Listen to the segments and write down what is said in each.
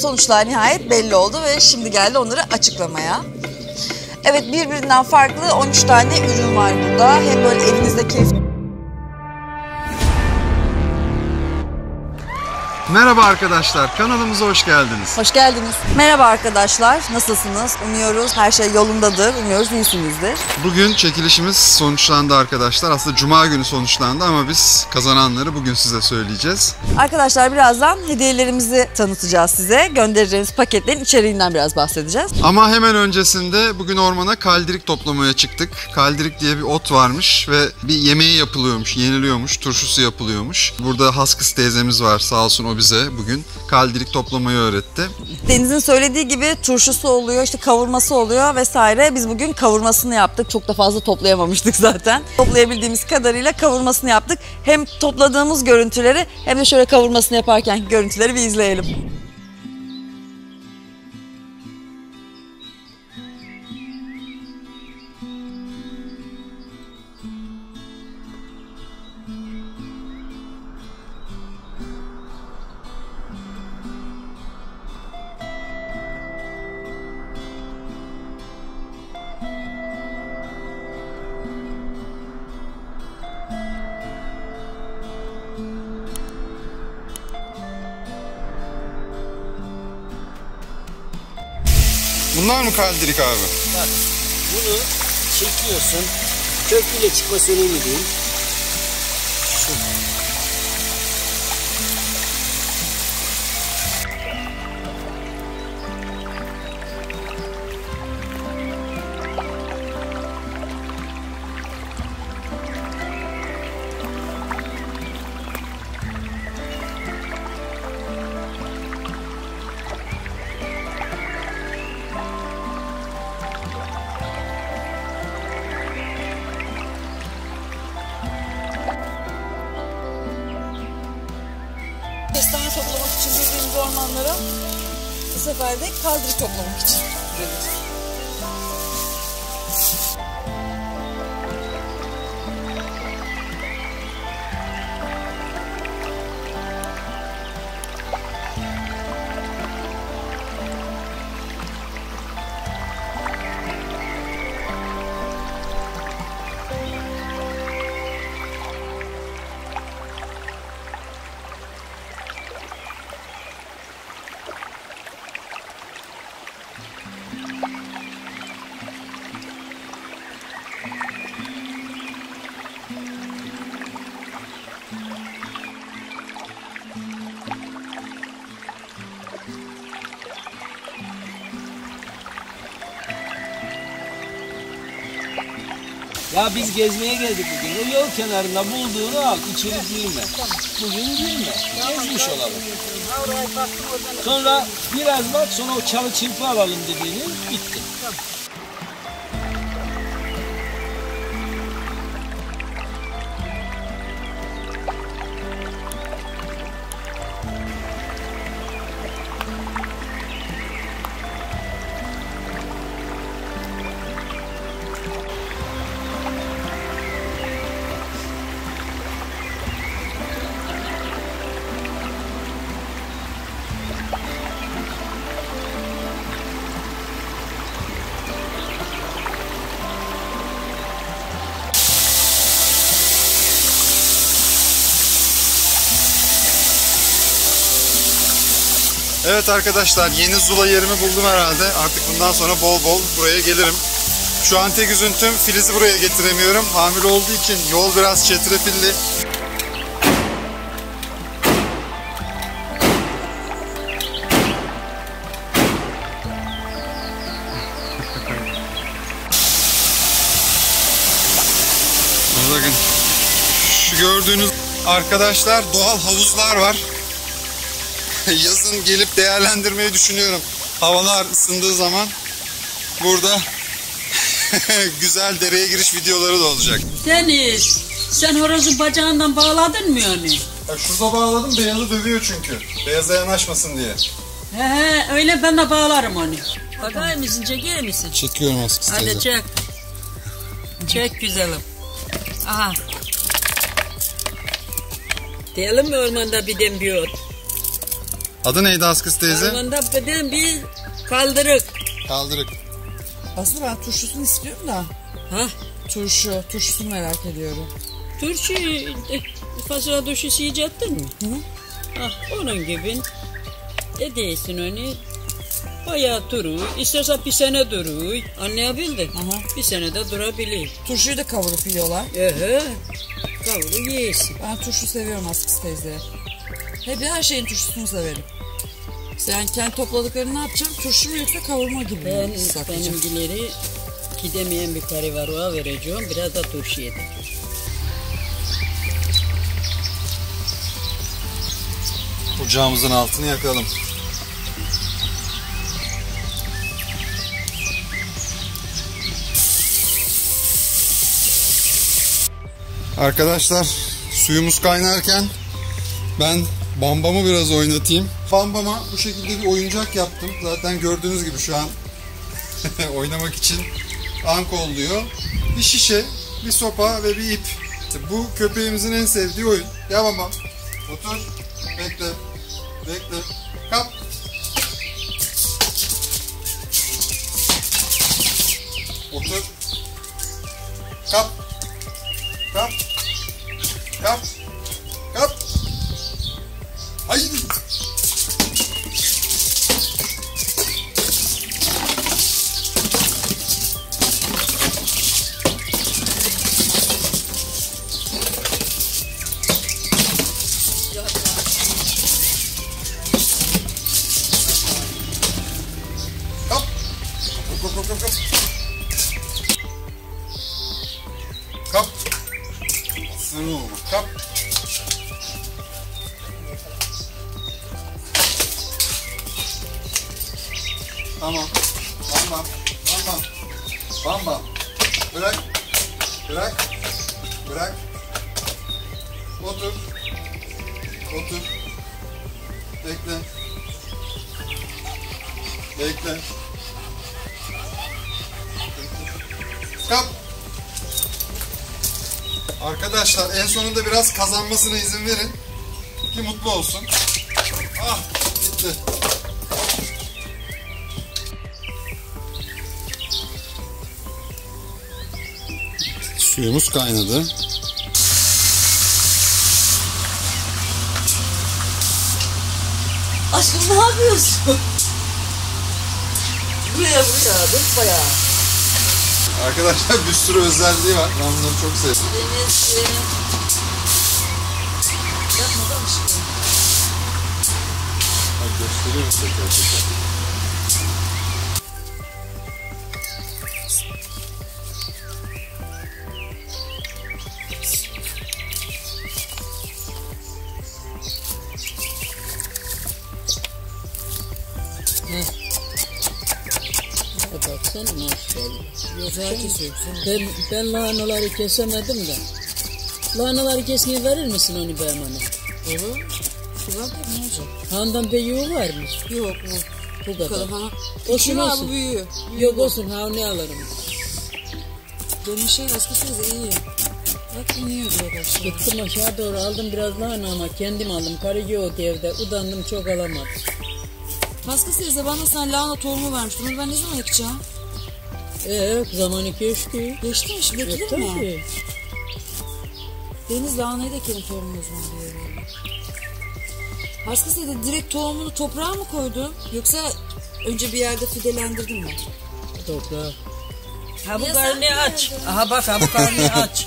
sonuçlar nihayet belli oldu ve şimdi geldi onları açıklamaya. Evet birbirinden farklı 13 tane ürün var burada. Hem böyle elinizde keyif Merhaba arkadaşlar, kanalımıza hoş geldiniz. Hoş geldiniz. Merhaba arkadaşlar. Nasılsınız? Umuyoruz her şey yolundadır. Umuyoruz iyisinizdir. Bugün çekilişimiz sonuçlandı arkadaşlar. Aslında cuma günü sonuçlandı ama biz kazananları bugün size söyleyeceğiz. Arkadaşlar birazdan hediyelerimizi tanıtacağız size. Göndereceğimiz paketlerin içeriğinden biraz bahsedeceğiz. Ama hemen öncesinde bugün ormana kaldirik toplamaya çıktık. Kaldirik diye bir ot varmış ve bir yemeği yapılıyormuş, yeniliyormuş, turşusu yapılıyormuş. Burada Haskız teyzemiz var sağ olsun o bize bugün kaldirik toplamayı öğretti. Deniz'in söylediği gibi turşusu oluyor, işte kavurması oluyor vesaire. Biz bugün kavurmasını yaptık. Çok da fazla toplayamamıştık zaten. Toplayabildiğimiz kadarıyla kavurmasını yaptık. Hem topladığımız görüntüleri hem de şöyle kavurmasını yaparken görüntüleri bir izleyelim. Bunlar mı kaldirik abi? Bak bunu çekiyorsun. Köprüyle çıkması önemli değil. Ormanlara bu sefer de kaldirik toplamak için geliyoruz. Ya biz gezmeye geldik bugün. O yol kenarında bulduğunu al, içeri girme. Bugün girme. Gezmiş olalım. Sonra biraz bak, sonra o çalı çırpı alalım dediğini bitti. Evet arkadaşlar yeni zula yerimi buldum herhalde. Artık bundan sonra bol bol buraya gelirim. Şu an tek üzüntüm Filiz'i buraya getiremiyorum. Hamile olduğu için yol biraz çetrefilli. Bakın şu gördüğünüz arkadaşlar doğal havuzlar var. Yazın gelip değerlendirmeyi düşünüyorum. Havalar ısındığı zaman burada güzel dereye giriş videoları da olacak. Deniz, sen horozun bacağından bağladın mı onu? Ya şurada bağladım beyazı dövüyor çünkü. Beyaza yanaşmasın diye. He he, öyle ben de bağlarım onu. Bakar mısın, çekiyor musun? Çekiyorum askısı Hadi çek. Çek güzelim. Aha. Diyelim mi ormanda bir dem bir ot? Adı neydi Askız teyze? Armanda beden bir kaldırık. Kaldırık. Aslında ben turşusunu istiyorum da. Ha? Turşu, turşusunu merak ediyorum. Turşu e, fasulye turşusu yiyecektin mi? Hı. Ah, onun gibi. Edeysin onu. Bayağı durur. İstersen bir sene durur. Anlayabildin. Aha. Bir sene de durabilir. Turşuyu da kavurup yiyorlar. Ehe. Kavuru yesin. Ben turşu seviyorum Askız teyze. Hep her şeyin turşusunu severim. Sen kendi topladıklarını ne yapacaksın? Turşu mu yoksa kavurma gibi mi? Ben saklayacaksın? benimkileri gidemeyen bir karı var. Ona vereceğim. Biraz da turşu yedim. Ocağımızın altını yakalım. Arkadaşlar suyumuz kaynarken ben bambamı biraz oynatayım. Bambama bu şekilde bir oyuncak yaptım. Zaten gördüğünüz gibi şu an oynamak için ankol diyor. Bir şişe, bir sopa ve bir ip. Bu köpeğimizin en sevdiği oyun. Ya bambam. Otur. Bekle. Bekle. Kap. Otur. Kap. Kap. Kap kap kap kap. Oğlum. Kap. Tamam. Bam bam. Bam bam. Bam bam. Bırak. Bırak. Bırak. Otur. Otur. Bekle. Bekle. Arkadaşlar en sonunda biraz kazanmasına izin verin. Ki mutlu olsun. Ah gitti. Suyumuz kaynadı. Aşkım ne yapıyorsun? buraya buraya dur bayağı. Arkadaşlar bir sürü özelliği var. Ben bunları çok sevdim. Deniz, e, yapmadan aşkım. Bak gösteriyorum Baksana maşallah. Güzel kesiyorsun. Ben, ben lahanaları kesemedim de. Lahanaları kesmeye verir misin onu be bana? Olur. Güzel tabii ne olacak? Handan beyoğu var mı? Yok bu. Bu kadar. Ha. Olsun Küçüğü al olsun. büyüğü. Yok olsun ha ne alırım. Benim şey eskisi iyi. Bak iniyor diyor aşağı. Gittim aşağı doğru aldım biraz lahana ama kendim aldım. Karı yoktu evde. Udandım çok alamadım. Paskı teyze bana sen lahana tohumu vermiştin. Onu ben ne zaman ekeceğim? Ee zamanı geçti. Geçti mi? Şimdi E, ekilir mi? tabii. Deniz lahanayı da ekelim tohumunu o zaman diyorum. Paskı teyze direkt tohumunu toprağa mı koydun? Yoksa önce bir yerde fidelendirdin mi? Toprağa. Ha bu Ya aç. geldin. Aha bak ha bu karnı aç.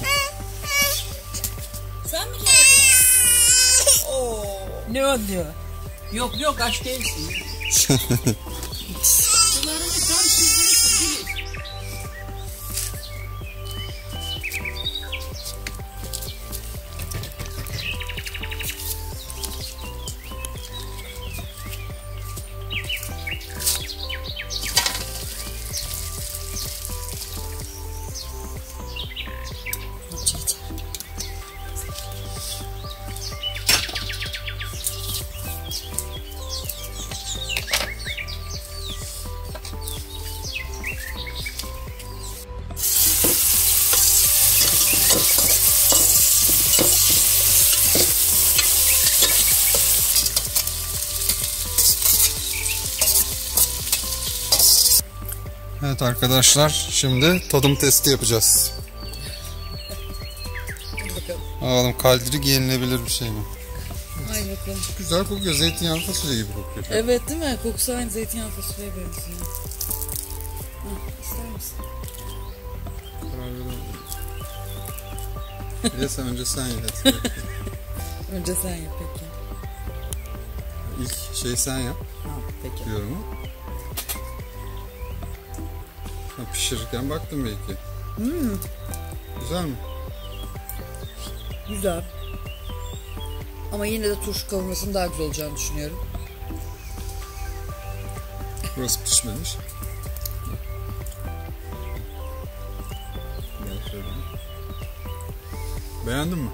Sen mi geldin? ne oluyor? Yok yok aç değilsin. Evet arkadaşlar şimdi tadım testi yapacağız. Bakalım kaldirik yenilebilir bir şey mi? Ay bakalım. Güzel kokuyor. Zeytinyağlı fasulye gibi kokuyor. Evet değil mi? Kokusu aynı zeytinyağı fasulyeye benziyor. Hah, ister misin? Ya sen önce sen ye. Önce sen yap peki. İlk şey sen yap Ha, peki. yorumu. Ha, pişirirken baktım belki. Güzel mi? Güzel. Ama yine de turşu kavurmasının daha güzel olacağını düşünüyorum. Burası pişmemiş. Beğendin mi?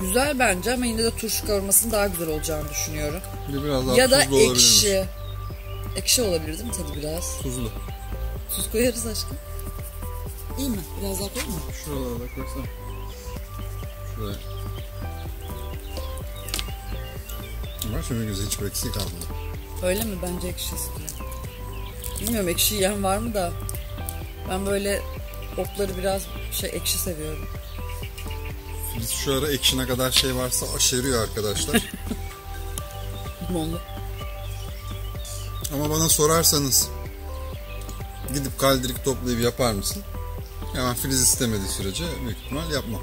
Güzel bence ama yine de turşu kavurmasının daha güzel olacağını düşünüyorum. Bir de biraz daha ya da olabilirmiş. ekşi. Ekşi olabilir değil mi tadı biraz? Tuzlu. Tuz koyarız aşkım. İyi mi? Biraz daha koyayım mı? Şuralarda koysana. Şuraya. Var şimdi güzel hiç eksik kalmadı. Öyle mi? Bence ekşi istiyor. Bilmiyorum ekşi yiyen var mı da. Ben böyle otları biraz şey ekşi seviyorum. Biz şu ara ekşine kadar şey varsa aşeriyor arkadaşlar. Limonlu. Ama bana sorarsanız gidip kaldirik toplayıp yapar mısın? Hemen Filiz istemediği sürece büyük ihtimal yapmam.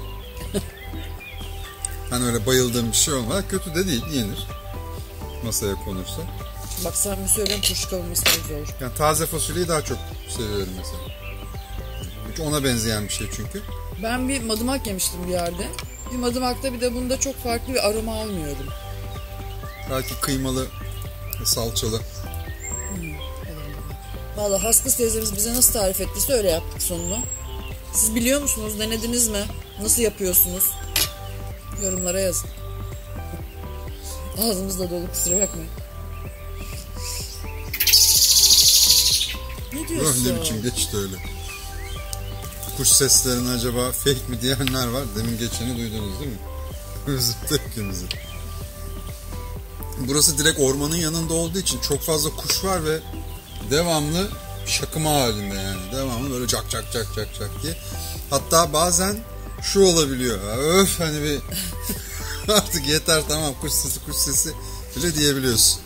hani öyle bayıldığım bir şey olmaz. Kötü de değil, yenir. Masaya konursa. Bak sen bir söyleyeyim turşu kavurması güzel olur. Yani taze fasulyeyi daha çok seviyorum mesela. Çünkü ona benzeyen bir şey çünkü. Ben bir madımak yemiştim bir yerde. Bir madımakta bir de bunda çok farklı bir aroma almıyorum. Belki kıymalı, salçalı. Valla Haskız teyzemiz bize nasıl tarif ettiyse öyle yaptık sonunu. Siz biliyor musunuz? Denediniz mi? Nasıl yapıyorsunuz? Yorumlara yazın. Ağzımız da dolu kusura bakmayın. Ne Oh, diyorsun? ne biçim geçti öyle. Kuş seslerini acaba fake mi diyenler var. Demin geçeni duydunuz değil mi? Özür tepkimizi. Burası direkt ormanın yanında olduğu için çok fazla kuş var ve devamlı şakıma halinde yani. Devamlı böyle cak cak cak cak cak diye. Hatta bazen şu olabiliyor. "Ya Öf hani bir artık yeter tamam kuş sesi kuş sesi bile diyebiliyorsun.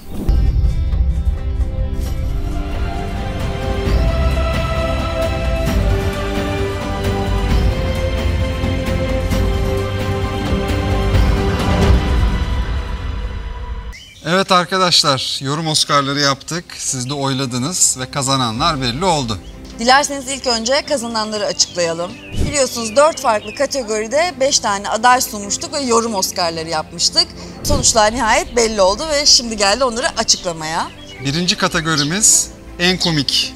Evet arkadaşlar, yorum Oscar'ları yaptık. Siz de oyladınız ve kazananlar belli oldu. Dilerseniz ilk önce kazananları açıklayalım. Biliyorsunuz 4 farklı kategoride 5 tane aday sunmuştuk ve yorum Oscar'ları yapmıştık. Sonuçlar nihayet belli oldu ve şimdi geldi onları açıklamaya. Birinci kategorimiz en komik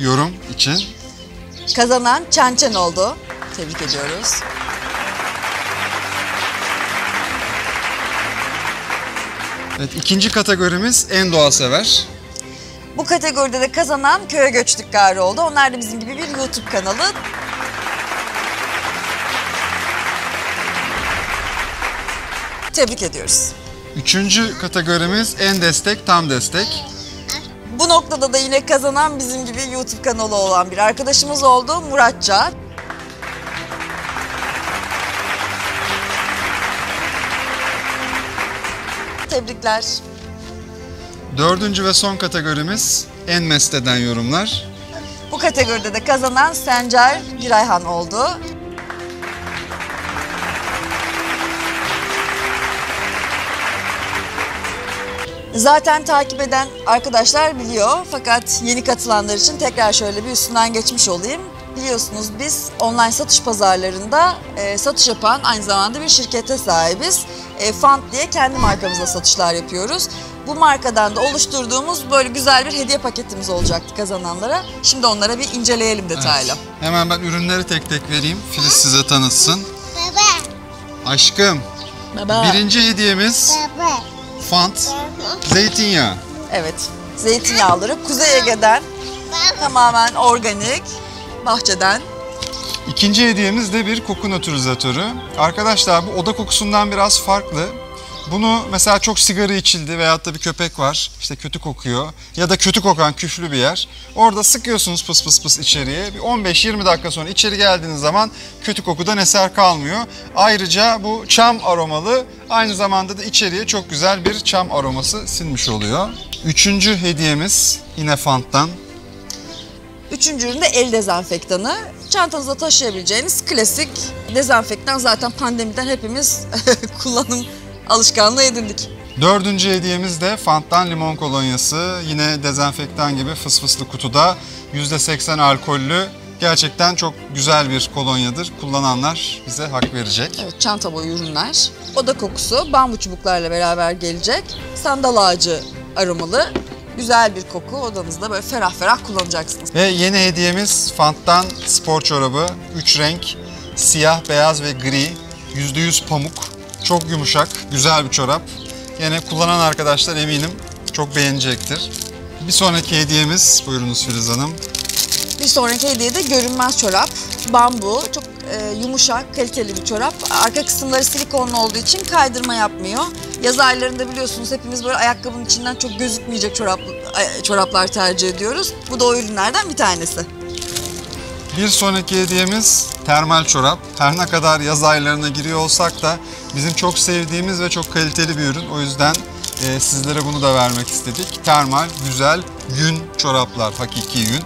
yorum için. Kazanan Çen Çen oldu. Tebrik ediyoruz. Evet, ikinci kategorimiz en doğa sever. Bu kategoride de kazanan Köye Göçtük Gari oldu. Onlar da bizim gibi bir YouTube kanalı. Tebrik ediyoruz. Üçüncü kategorimiz en destek tam destek. Bu noktada da yine kazanan bizim gibi YouTube kanalı olan bir arkadaşımız oldu Muratça. Tebrikler. Dördüncü ve son kategorimiz en mesteden yorumlar. Bu kategoride de kazanan Sencer Girayhan oldu. Zaten takip eden arkadaşlar biliyor fakat yeni katılanlar için tekrar şöyle bir üstünden geçmiş olayım. Biliyorsunuz biz online satış pazarlarında e, satış yapan aynı zamanda bir şirkete sahibiz. E, Fund diye kendi markamızla satışlar yapıyoruz. Bu markadan da oluşturduğumuz böyle güzel bir hediye paketimiz olacaktı kazananlara. Şimdi onlara bir inceleyelim detaylı. Hemen ben ürünleri tek tek vereyim. Filiz size tanıtsın. Baba, Aşkım, Baba. birinci hediyemiz baba, Fant zeytinyağı. Evet. Zeytinyağları Kuzey Ege'den tamamen organik bahçeden. İkinci hediyemiz de bir koku nötralizatörü. Arkadaşlar bu oda kokusundan biraz farklı. Bunu mesela çok sigara içildi veyahut da bir köpek var işte kötü kokuyor ya da kötü kokan küflü bir yer. Orada sıkıyorsunuz pıs pıs pıs içeriye. Bir 15-20 dakika sonra içeri geldiğiniz zaman kötü kokudan eser kalmıyor. Ayrıca bu çam aromalı aynı zamanda da içeriye çok güzel bir çam aroması sinmiş oluyor. Üçüncü hediyemiz yine Fant'tan. Üçüncü ürün de el dezenfektanı. Çantanızda taşıyabileceğiniz klasik dezenfektan zaten pandemiden hepimiz kullanım alışkanlığı edindik. Dördüncü hediyemiz de Fant'tan limon kolonyası. Yine dezenfektan gibi fıs fıslı kutuda %80 alkollü. Gerçekten çok güzel bir kolonyadır. Kullananlar bize hak verecek. Evet, çanta boyu ürünler. Oda kokusu bambu çubuklarla beraber gelecek. Sandal ağacı aromalı. Güzel bir koku. Odanızda böyle ferah ferah kullanacaksınız. Ve yeni hediyemiz Fant'tan spor çorabı. 3 renk. Siyah, beyaz ve gri. %100 pamuk. Çok yumuşak, güzel bir çorap. Yine kullanan arkadaşlar eminim çok beğenecektir. Bir sonraki hediyemiz, buyurunuz Filiz Hanım. Bir sonraki hediye de görünmez çorap. Bambu. Çok e, yumuşak, kaliteli bir çorap. Arka kısımları silikonlu olduğu için kaydırma yapmıyor. Yaz aylarında biliyorsunuz hepimiz böyle ayakkabının içinden çok gözükmeyecek çorap, ay- çoraplar tercih ediyoruz. Bu da o ürünlerden bir tanesi. Bir sonraki hediyemiz termal çorap. Her ne kadar yaz aylarına giriyor olsak da bizim çok sevdiğimiz ve çok kaliteli bir ürün. O yüzden e, sizlere bunu da vermek istedik. Termal, güzel, yün çoraplar, hakiki yün.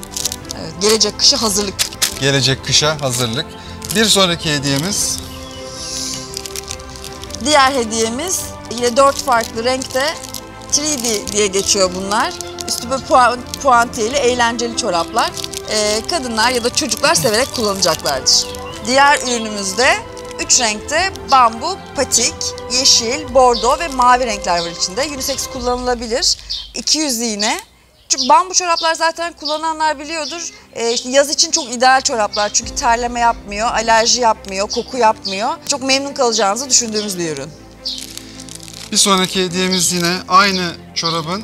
Evet, gelecek kışı hazırlık. Gelecek kışa hazırlık. Bir sonraki hediyemiz Diğer hediyemiz yine dört farklı renkte 3D diye geçiyor bunlar. Üstü böyle puan, puantiyeli, eğlenceli çoraplar. Ee, kadınlar ya da çocuklar severek kullanacaklardır. Diğer ürünümüzde üç renkte bambu, patik, yeşil, bordo ve mavi renkler var içinde. Unisex kullanılabilir. 200 iğne. Çünkü bambu çoraplar zaten kullananlar biliyordur. Ee, işte yaz için çok ideal çoraplar. Çünkü terleme yapmıyor, alerji yapmıyor, koku yapmıyor. Çok memnun kalacağınızı düşündüğümüz bir ürün. Bir sonraki hediyemiz yine aynı çorabın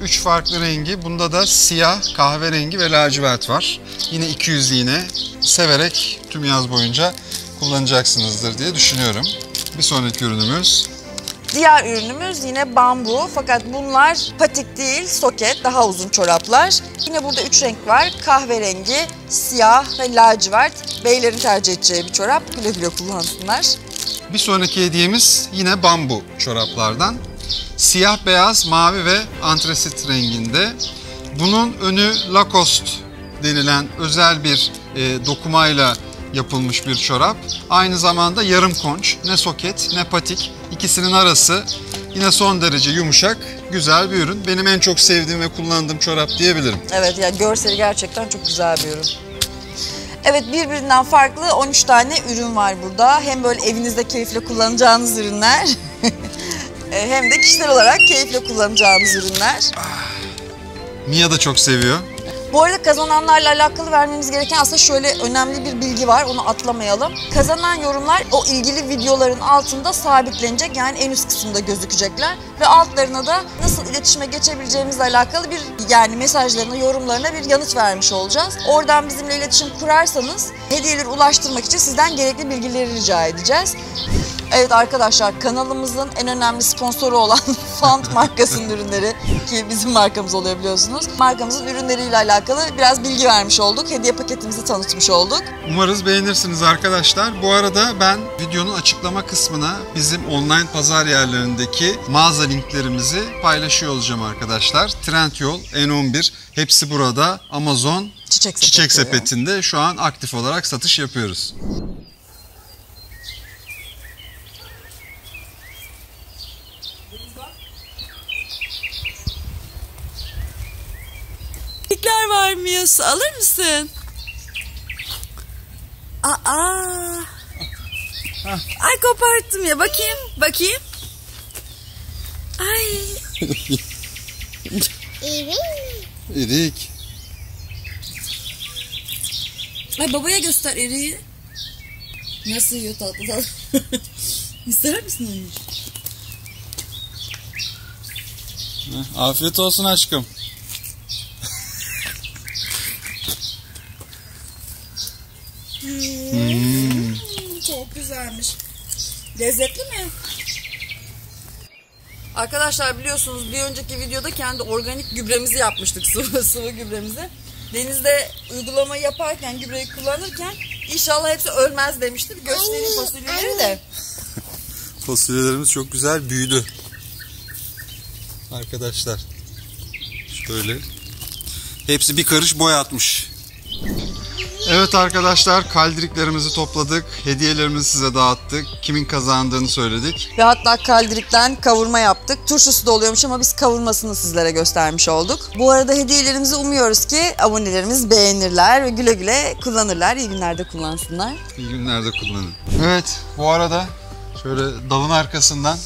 3 farklı rengi. Bunda da siyah, kahverengi ve lacivert var. Yine 200 iğne. Severek tüm yaz boyunca kullanacaksınızdır diye düşünüyorum. Bir sonraki ürünümüz Diğer ürünümüz yine bambu fakat bunlar patik değil soket daha uzun çoraplar. Yine burada üç renk var kahverengi, siyah ve lacivert. Beylerin tercih edeceği bir çorap güle güle kullansınlar. Bir sonraki hediyemiz yine bambu çoraplardan. Siyah, beyaz, mavi ve antresit renginde. Bunun önü Lacoste denilen özel bir e, dokumayla yapılmış bir çorap. Aynı zamanda yarım konç, ne soket ne patik ikisinin arası. Yine son derece yumuşak, güzel bir ürün. Benim en çok sevdiğim ve kullandığım çorap diyebilirim. Evet ya görseli gerçekten çok güzel bir ürün. Evet birbirinden farklı 13 tane ürün var burada. Hem böyle evinizde keyifle kullanacağınız ürünler e, hem de kişisel olarak keyifle kullanacağınız ürünler. Mia da çok seviyor. Bu arada kazananlarla alakalı vermemiz gereken aslında şöyle önemli bir bilgi var. Onu atlamayalım. Kazanan yorumlar o ilgili videoların altında sabitlenecek. Yani en üst kısımda gözükecekler. Ve altlarına da nasıl iletişime geçebileceğimizle alakalı bir yani mesajlarına, yorumlarına bir yanıt vermiş olacağız. Oradan bizimle iletişim kurarsanız hediyeleri ulaştırmak için sizden gerekli bilgileri rica edeceğiz. Evet arkadaşlar kanalımızın en önemli sponsoru olan Fant markasının ürünleri ki bizim markamız oluyor biliyorsunuz. Markamızın ürünleriyle alakalı biraz bilgi vermiş olduk. Hediye paketimizi tanıtmış olduk. Umarız beğenirsiniz arkadaşlar. Bu arada ben videonun açıklama kısmına bizim online pazar yerlerindeki mağaza linklerimizi paylaşıyor olacağım arkadaşlar. Trendyol, N11 hepsi burada. Amazon, Çiçek. Çiçek Sepeti'nde şu an aktif olarak satış yapıyoruz. Mıyız? Alır mısın? Aa. Ay koparttım ya. Bakayım. Bakayım. Ay. Evet. İrik. Ay babaya göster eriği. Nasıl yiyor tatlı tatlı. İster misin onu? Afiyet olsun aşkım. Çok güzelmiş. Lezzetli mi? Arkadaşlar biliyorsunuz bir önceki videoda kendi organik gübremizi yapmıştık sıvı, sıvı gübremizi. Denizde uygulamayı yaparken gübreyi kullanırken inşallah hepsi ölmez demişti. Göstereyim fasulyeleri de. Fasulyelerimiz çok güzel büyüdü. Arkadaşlar. Şöyle. Hepsi bir karış boy atmış. Evet arkadaşlar kaldiriklerimizi topladık. Hediyelerimizi size dağıttık. Kimin kazandığını söyledik. Ve hatta kaldirikten kavurma yaptık. Turşusu da oluyormuş ama biz kavurmasını sizlere göstermiş olduk. Bu arada hediyelerimizi umuyoruz ki abonelerimiz beğenirler ve güle güle kullanırlar. İyi günlerde kullansınlar. İyi günlerde kullanın. Evet bu arada şöyle dalın arkasından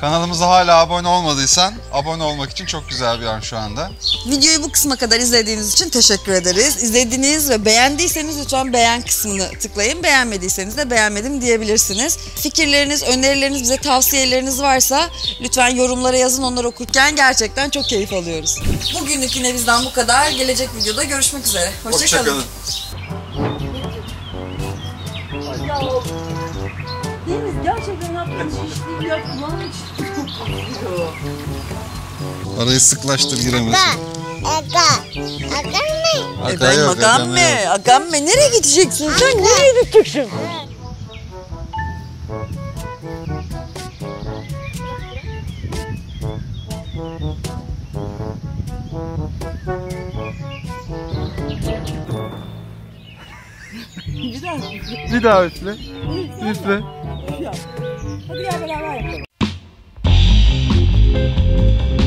kanalımıza hala abone olmadıysan abone olmak için çok güzel bir an şu anda. Videoyu bu kısma kadar izlediğiniz için teşekkür ederiz. İzlediğiniz ve beğendiyseniz lütfen beğen kısmını tıklayın. Beğenmediyseniz de beğenmedim diyebilirsiniz. Fikirleriniz, önerileriniz, bize tavsiyeleriniz varsa lütfen yorumlara yazın. Onları okurken gerçekten çok keyif alıyoruz. Bugünlük yine bizden bu kadar. Gelecek videoda görüşmek üzere. Hoşçakalın. Deniz gerçekten yaptığın şişliği ya kulağım Arayı sıklaştır giremesin. Aga. Aga ne? Aka Efendim yok, Aka mı? yok. Agam mı? Nereye gideceksin? Sen nereye gideceksin? Bir daha üfle. Üfle. Hadi gel beraber yapalım. thank you